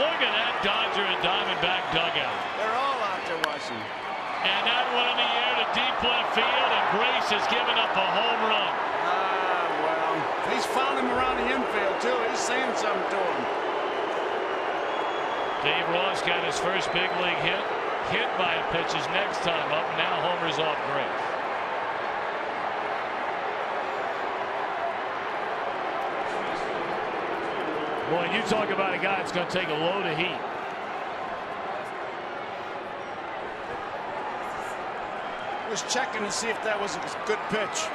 Look at that Dodger and Diamondback dugout. They're all out there watching. And that one in the air to deep left field, and Grace has given up a home run. Ah, well, he's found him around the infield, too. He's saying something to him. Dave Ross got his first big league hit. Hit by a pitch his next time up. Now homers off Grace. Boy, you talk about a guy that's going to take a load of heat. Was checking to see if that was a good pitch.